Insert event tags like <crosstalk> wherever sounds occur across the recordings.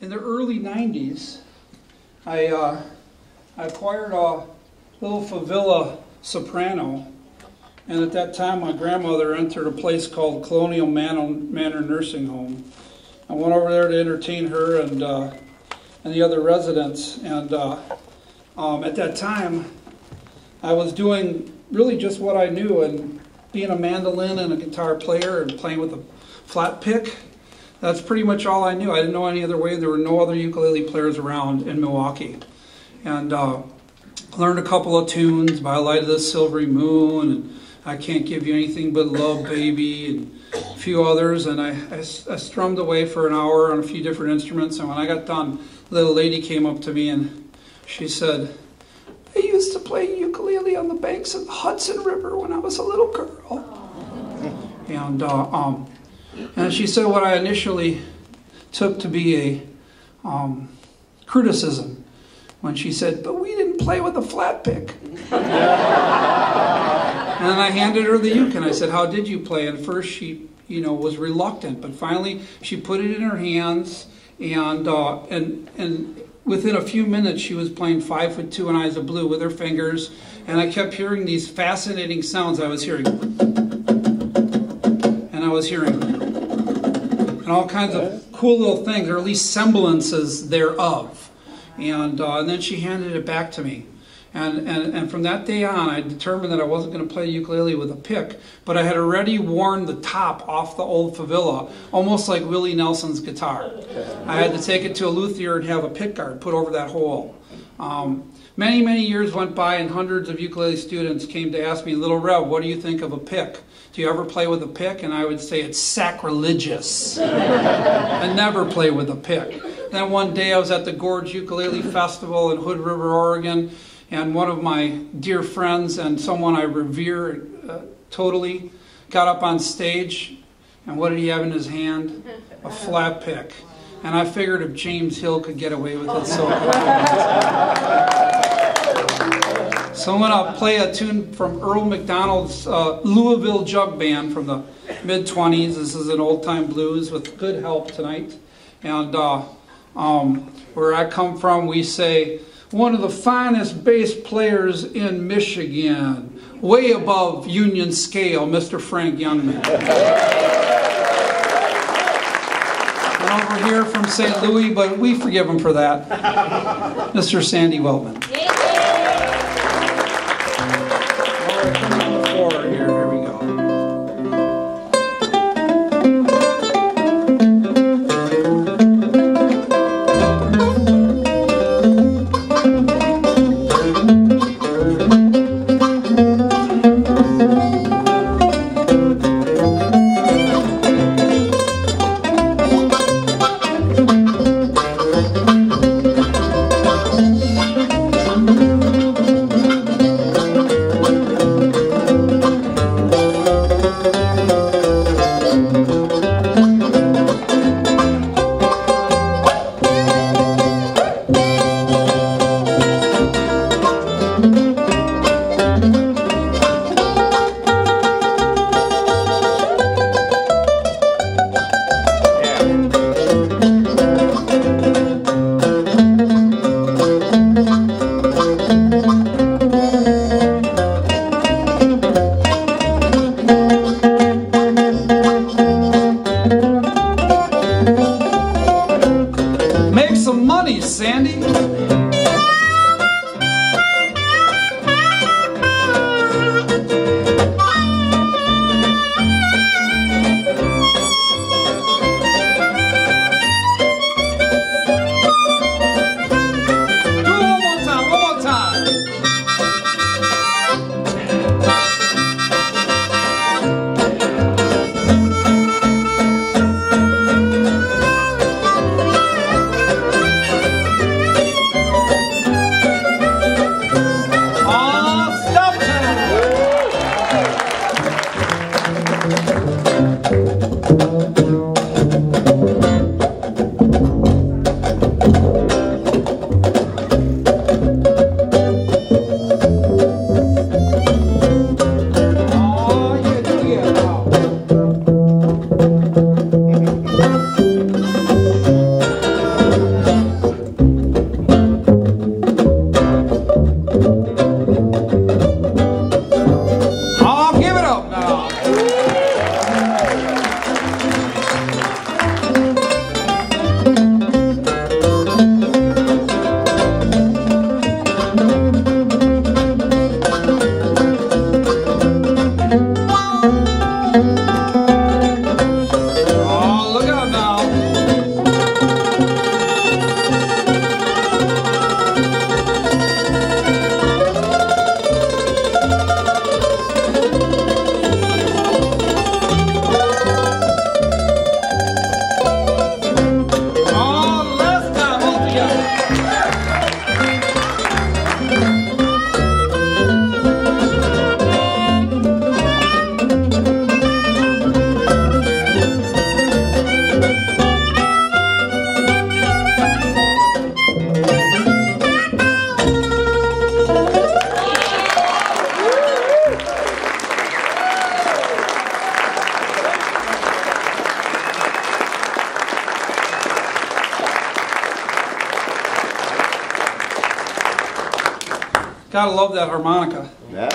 in the early 90s, I, uh, I acquired a little Favilla soprano. And at that time, my grandmother entered a place called Colonial Manor, Nursing Home. I went over there to entertain her and, uh, and the other residents. And uh, um, at that time, I was doing really just what I knew and being a mandolin and a guitar player and playing with a flat pick. That's pretty much all I knew. I didn't know any other way. There were no other ukulele players around in Milwaukee. And uh, learned a couple of tunes by Light of the Silvery Moon and I Can't Give You Anything But Love Baby and a few others. And I, I, I strummed away for an hour on a few different instruments. And when I got done, a little lady came up to me and she said, I used to play ukulele on the banks of the Hudson River when I was a little girl. And uh, um, and she said what I initially took to be a um, criticism when she said, But we didn't play with a flat pick. <laughs> and I handed her the uke and I said, How did you play? And first she, you know, was reluctant, but finally she put it in her hands and uh, and and within a few minutes she was playing five foot two and eyes of blue with her fingers and i kept hearing these fascinating sounds i was hearing and i was hearing and all kinds of cool little things, or at least semblances thereof. And, uh, and then she handed it back to me. And, and, and from that day on, I determined that I wasn't going to play ukulele with a pick, but I had already worn the top off the old Favilla, almost like Willie Nelson's guitar. I had to take it to a luthier and have a pick guard put over that hole. Um, many, many years went by, and hundreds of ukulele students came to ask me, Little Rev, what do you think of a pick? Do you ever play with a pick? And I would say it's sacrilegious. I never play with a pick. Then one day I was at the Gorge Ukulele Festival in Hood River, Oregon, and one of my dear friends and someone I revere uh, totally got up on stage, and what did he have in his hand? A flat pick. And I figured if James Hill could get away with it, so So I'm going to play a tune from Earl McDonald's uh, Louisville Jug Band from the mid 20s. This is an old time blues with good help tonight. And uh, um, where I come from, we say, one of the finest bass players in Michigan, way above union scale, Mr. Frank Youngman. <laughs> and over here from St. Louis, but we forgive him for that, <laughs> Mr. Sandy Weltman. Gotta love that harmonica. Yeah.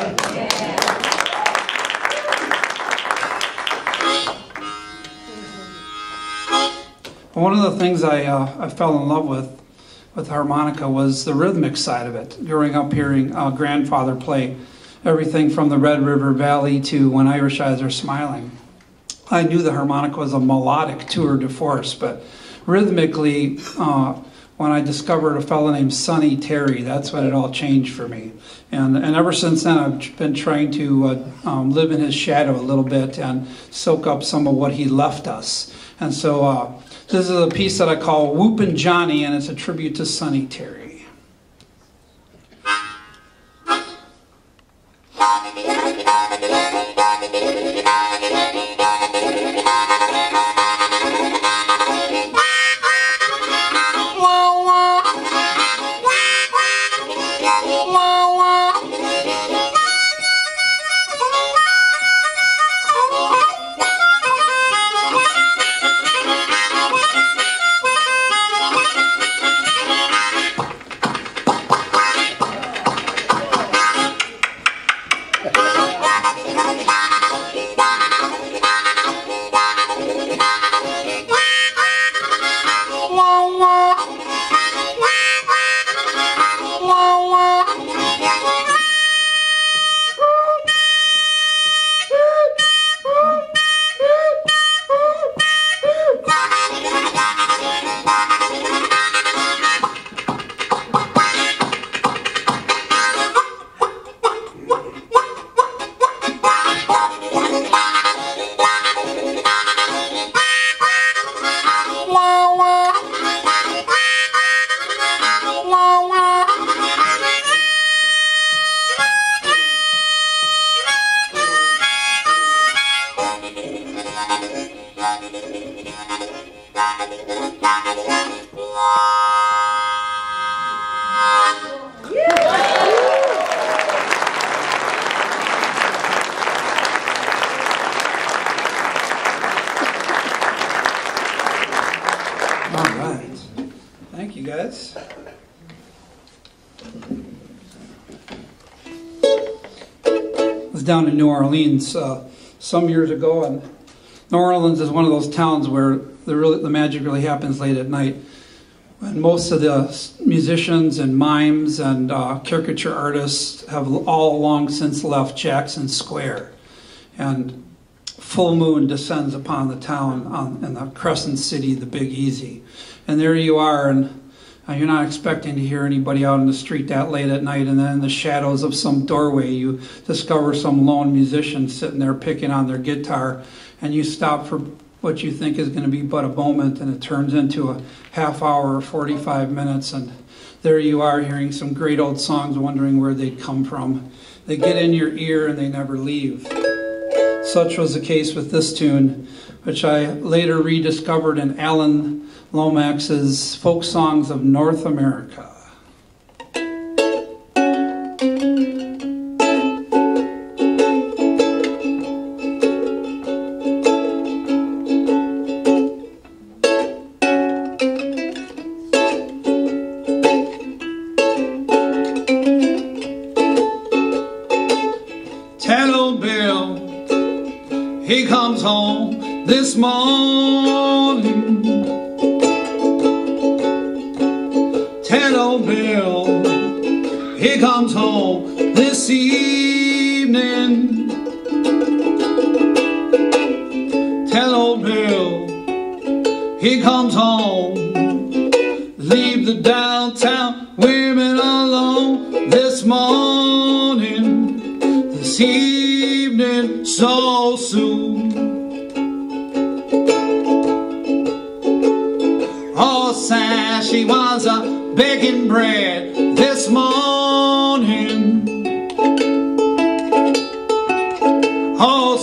One of the things I, uh, I fell in love with with harmonica was the rhythmic side of it. Growing up hearing uh, grandfather play everything from the Red River Valley to When Irish Eyes Are Smiling. I knew the harmonica was a melodic tour de force, but rhythmically, uh, when I discovered a fellow named Sonny Terry, that's when it all changed for me. And, and ever since then, I've been trying to uh, um, live in his shadow a little bit and soak up some of what he left us. And so uh, this is a piece that I call Whoopin' Johnny, and it's a tribute to Sonny Terry. Down in New Orleans uh, some years ago, and New Orleans is one of those towns where the, really, the magic really happens late at night. And most of the musicians and mimes and uh, caricature artists have all long since left Jackson Square. And full moon descends upon the town on, in the Crescent City, the Big Easy. And there you are, and uh, you're not expecting to hear anybody out in the street that late at night, and then in the shadows of some doorway, you discover some lone musician sitting there picking on their guitar, and you stop for what you think is going to be but a moment, and it turns into a half hour or 45 minutes, and there you are hearing some great old songs, wondering where they'd come from. They get in your ear and they never leave. Such was the case with this tune, which I later rediscovered in Alan Lomax's Folk Songs of North America. He comes home this evening. Tell old Bill he comes home. Leave the downtown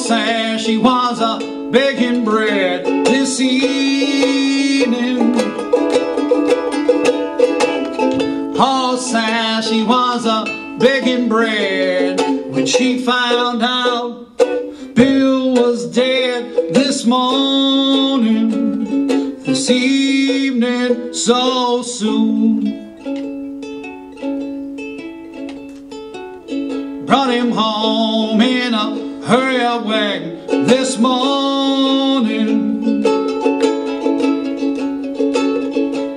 Sash, she was a baking bread this evening. Oh, Sash, she was a baking bread when she found out Bill was dead this morning, this evening, so soon. Hurry up wagon this morning.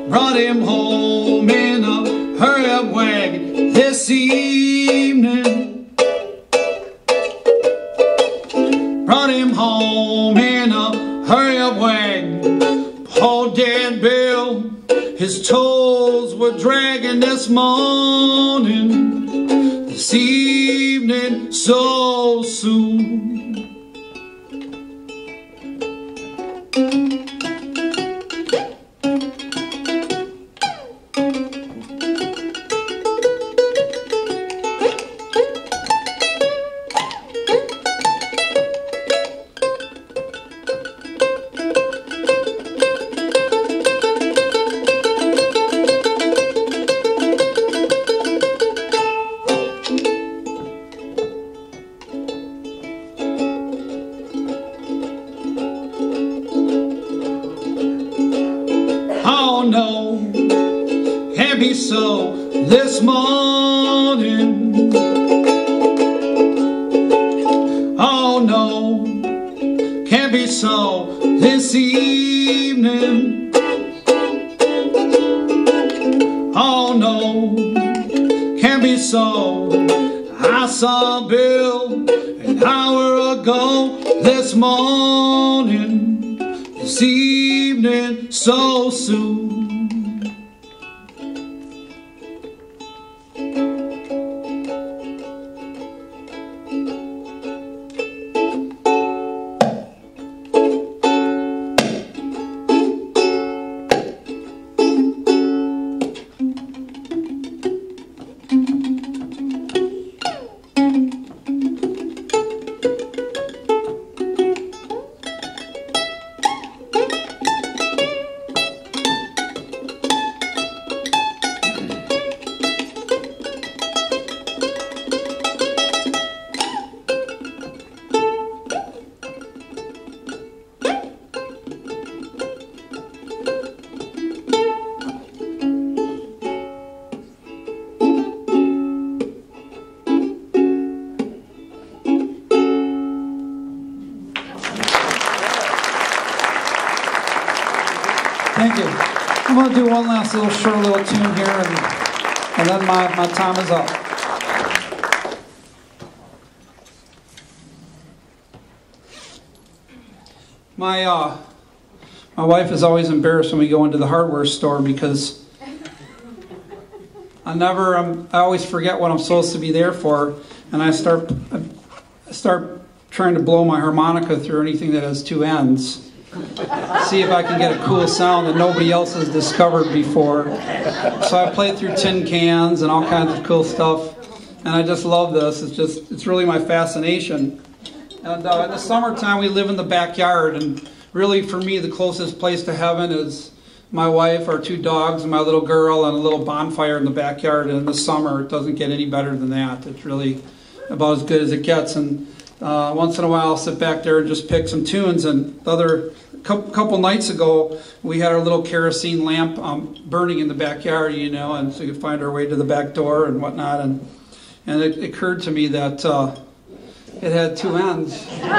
Brought him home in a hurry up wagon this evening. Brought him home in a hurry up wagon. Poor dead Bill, his toes were dragging this morning, so this evening. Oh no, can't be so. I saw Bill an hour ago this morning, this evening so soon. I'm going to do one last little short little tune here, and, and then my, my time is up. My uh, my wife is always embarrassed when we go into the hardware store because I never um, I always forget what I'm supposed to be there for, and I start I start trying to blow my harmonica through anything that has two ends see if I can get a cool sound that nobody else has discovered before. So I play through tin cans and all kinds of cool stuff, and I just love this. It's just, it's really my fascination. And uh, in the summertime, we live in the backyard, and really for me, the closest place to heaven is my wife, our two dogs, and my little girl, and a little bonfire in the backyard. And in the summer, it doesn't get any better than that. It's really about as good as it gets. And uh, once in a while, I'll sit back there and just pick some tunes. And the other couple, couple nights ago, we had our little kerosene lamp um, burning in the backyard, you know, and so we could find our way to the back door and whatnot. And and it occurred to me that uh, it had two ends. <laughs> and,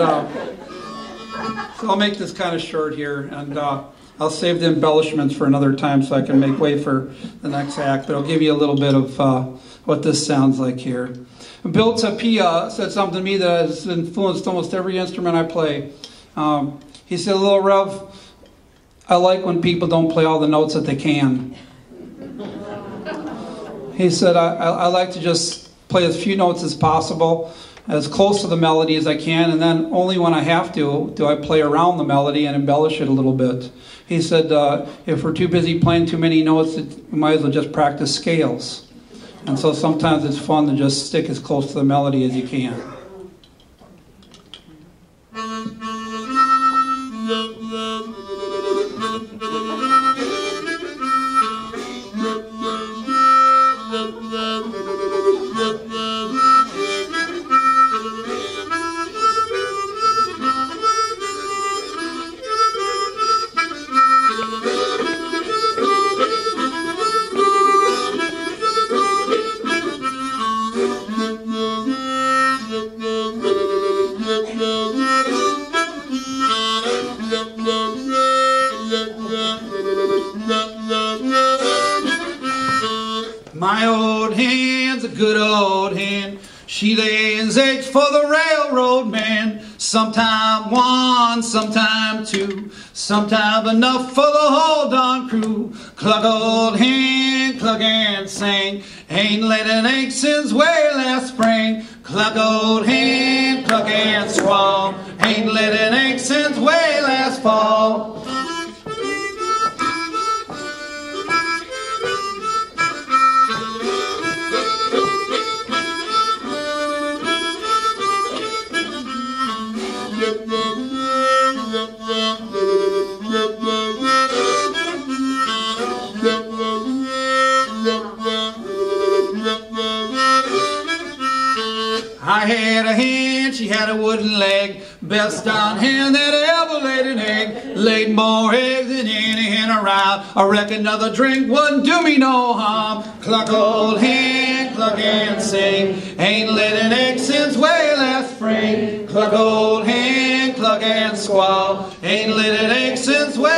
uh, so I'll make this kind of short here, and uh, I'll save the embellishments for another time so I can make way for the next act. But I'll give you a little bit of uh, what this sounds like here. Bill Tapia said something to me that has influenced almost every instrument I play. Um, he said, Little Rev, I like when people don't play all the notes that they can. He said, I, I, I like to just play as few notes as possible, as close to the melody as I can, and then only when I have to do I play around the melody and embellish it a little bit. He said, uh, if we're too busy playing too many notes, we might as well just practice scales. And so sometimes it's fun to just stick as close to the melody as you can. Railroad man. Sometime one, sometime two, sometime enough for the whole darn crew. Cluck old hen, cluck and sing. Ain't laid an egg since way last spring. Cluck old hen, cluck and squall. Ain't laid an egg since way last fall. Wooden leg. Best darn hen that ever laid an egg. Laid more eggs than any hen around. I reckon another drink wouldn't do me no harm. Cluck old hen, cluck and sing. Ain't laid an egg since way last spring. Cluck old hen, cluck and squall. Ain't laid an egg since way